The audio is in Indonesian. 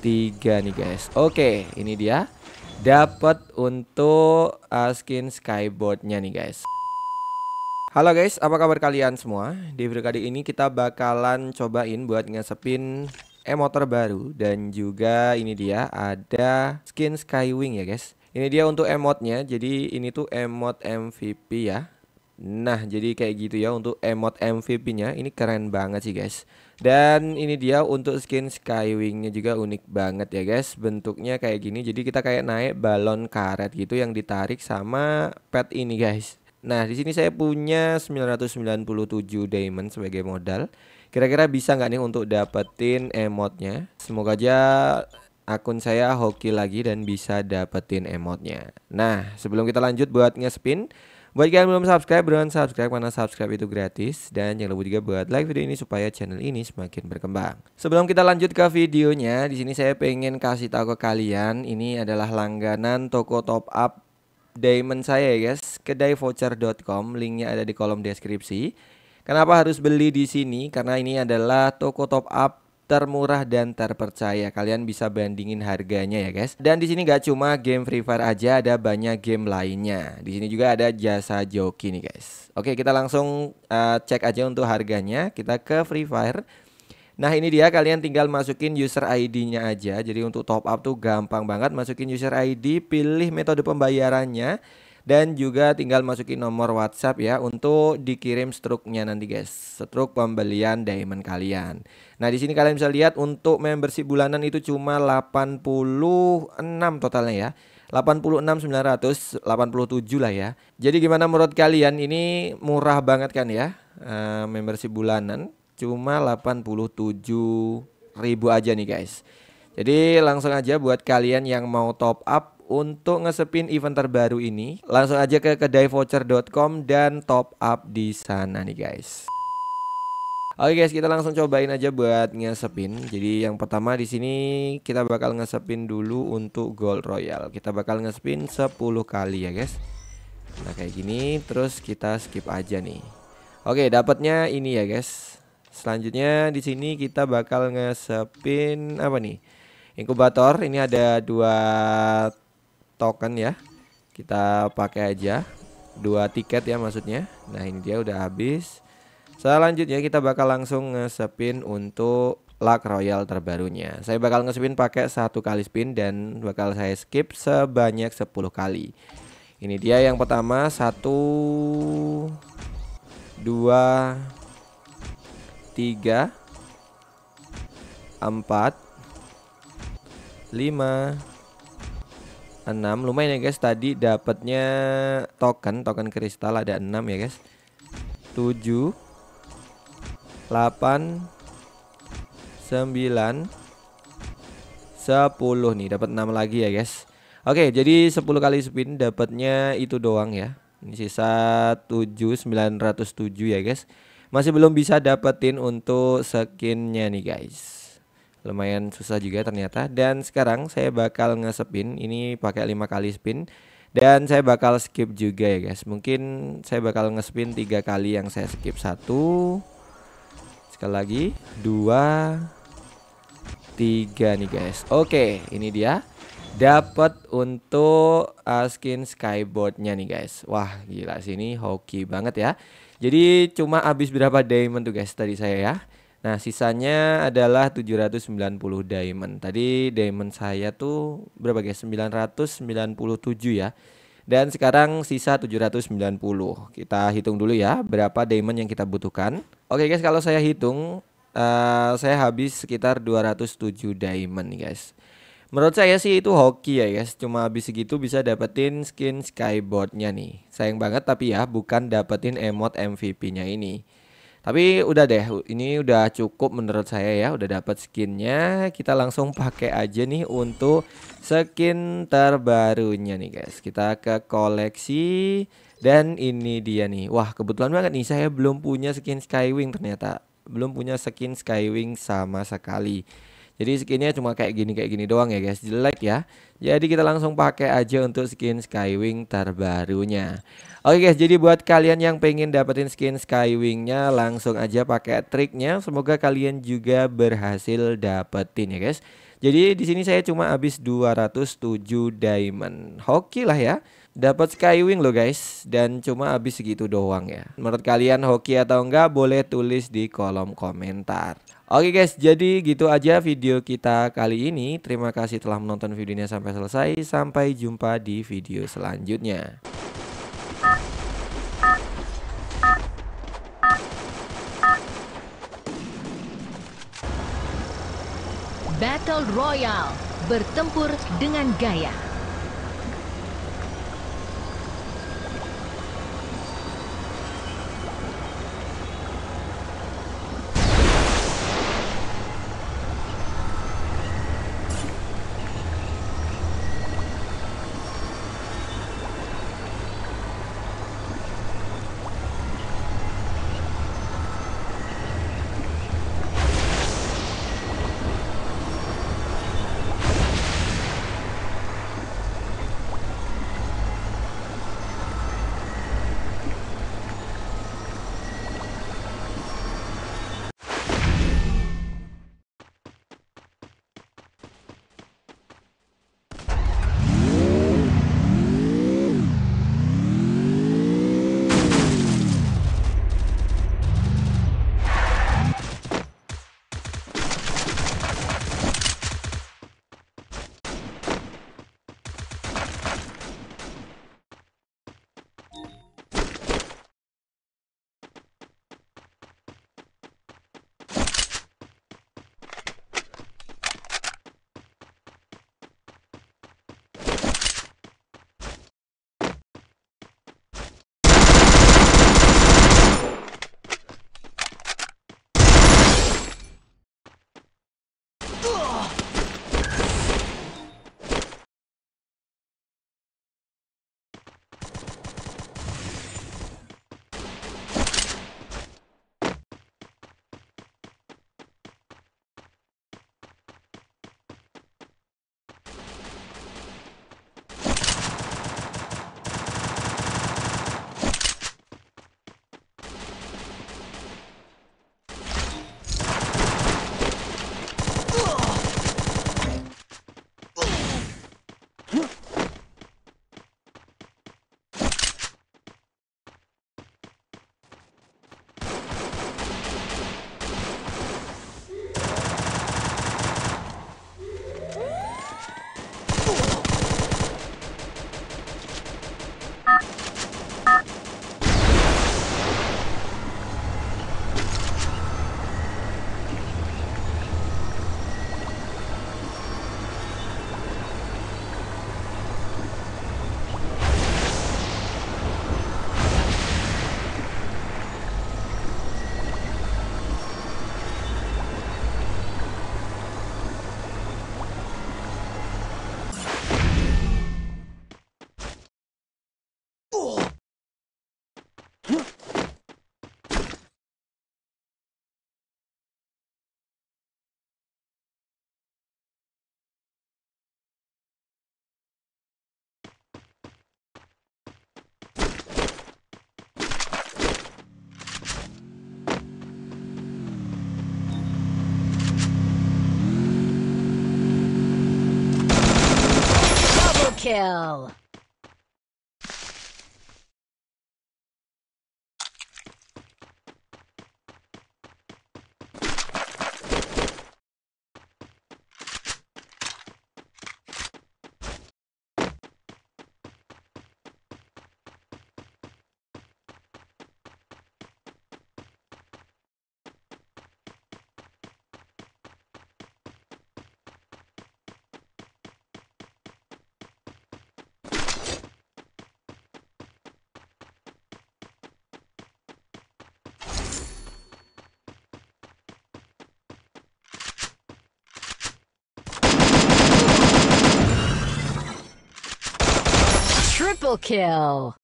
tiga nih guys. Oke ini dia. Dapat untuk uh, skin skyboardnya nih guys. Halo guys. Apa kabar kalian semua? Di video kali ini kita bakalan cobain buat ngesepin emot terbaru Dan juga ini dia ada skin skywing ya guys. Ini dia untuk emotnya. Jadi ini tuh emot MVP ya Nah jadi kayak gitu ya untuk emot MVP nya Ini keren banget sih guys dan ini dia untuk skin Skywingnya juga unik banget ya guys. Bentuknya kayak gini. Jadi kita kayak naik balon karet gitu yang ditarik sama pet ini guys. Nah di sini saya punya 997 diamond sebagai modal. Kira-kira bisa nggak nih untuk dapetin emotnya? Semoga aja akun saya hoki lagi dan bisa dapetin emotnya. Nah sebelum kita lanjut buat ngespin Buat kalian belum subscribe, buruan subscribe karena subscribe itu gratis dan jangan lupa juga buat like video ini supaya channel ini semakin berkembang. Sebelum kita lanjut ke videonya, di sini saya pengen kasih tahu ke kalian ini adalah langganan toko top up diamond saya ya guys, kedaivoucher.com, linknya ada di kolom deskripsi. Kenapa harus beli di sini? Karena ini adalah toko top up termurah dan terpercaya. Kalian bisa bandingin harganya ya guys. Dan di sini gak cuma game Free Fire aja, ada banyak game lainnya. Di sini juga ada jasa joki nih guys. Oke, kita langsung uh, cek aja untuk harganya. Kita ke Free Fire. Nah ini dia kalian tinggal masukin user ID-nya aja Jadi untuk top up tuh gampang banget Masukin user ID, pilih metode pembayarannya dan juga tinggal masukin nomor WhatsApp ya untuk dikirim struknya nanti guys. Struk pembelian diamond kalian. Nah di sini kalian bisa lihat untuk membership bulanan itu cuma 86 totalnya ya. 86 987 lah ya. Jadi gimana menurut kalian? Ini murah banget kan ya uh, membership bulanan? Cuma 87 ribu aja nih guys. Jadi langsung aja buat kalian yang mau top up untuk ngesepin event terbaru ini, langsung aja ke kedaivoucher.com dan top up di sana nih guys. Oke guys, kita langsung cobain aja buat ngesepin. Jadi yang pertama di sini kita bakal ngesepin dulu untuk gold royal. Kita bakal ngespin 10 kali ya guys. Nah kayak gini, terus kita skip aja nih. Oke, dapatnya ini ya guys. Selanjutnya di sini kita bakal ngesepin apa nih? Inkubator ini ada dua token ya. Kita pakai aja. Dua tiket ya maksudnya. Nah ini dia udah habis. Selanjutnya kita bakal langsung nge-spin untuk luck royal terbarunya. Saya bakal nge-spin pakai satu kali spin dan bakal saya skip sebanyak 10 kali. Ini dia yang pertama. Satu dua tiga empat lima 6 lumayan ya guys. Tadi dapatnya token token kristal ada 6 ya guys. 7 8 9 10 nih dapat 6 lagi ya guys. Oke jadi 10 kali spin dapatnya itu doang ya. Ini sisa 7 907 ya guys. Masih belum bisa dapetin untuk skinnya nih guys lumayan susah juga ternyata. Dan sekarang saya bakal ngesepin ini pakai lima kali spin. Dan saya bakal skip juga ya guys. Mungkin saya bakal ngespin tiga kali yang saya skip. Satu sekali lagi. Dua tiga nih guys. Oke ini dia. Dapat untuk uh, skin skyboardnya nih guys. Wah gila sini hoki banget ya. Jadi cuma habis berapa diamond tuh guys tadi saya ya Nah, sisanya adalah 790 diamond. Tadi diamond saya tuh berapa guys? 997 ya. Dan sekarang sisa 790. Kita hitung dulu ya berapa diamond yang kita butuhkan. Oke guys, kalau saya hitung uh, saya habis sekitar 207 diamond guys. Menurut saya sih itu hoki ya guys. Cuma habis segitu bisa dapetin skin skyboardnya nih. Sayang banget tapi ya bukan dapetin emot MVP-nya ini. Tapi udah deh, ini udah cukup menurut saya ya, udah dapat skinnya. Kita langsung pakai aja nih untuk skin terbarunya nih guys. Kita ke koleksi dan ini dia nih. Wah kebetulan banget nih saya belum punya skin Skywing ternyata. Belum punya skin Skywing sama sekali. Jadi skinnya cuma kayak gini kayak gini doang ya guys, jelek ya. Jadi kita langsung pakai aja untuk skin Skywing terbarunya. Oke guys, jadi buat kalian yang pengen dapetin skin Skywingnya langsung aja pakai triknya. Semoga kalian juga berhasil dapetin ya guys. Jadi di sini saya cuma habis 207 diamond. Hoki lah ya. Dapat Skywing loh guys dan cuma habis segitu doang ya. Menurut kalian hoki atau enggak boleh tulis di kolom komentar. Oke guys, jadi gitu aja video kita kali ini. Terima kasih telah menonton videonya sampai selesai. Sampai jumpa di video selanjutnya. Battle Royale bertempur dengan gaya. Kill. Triple kill.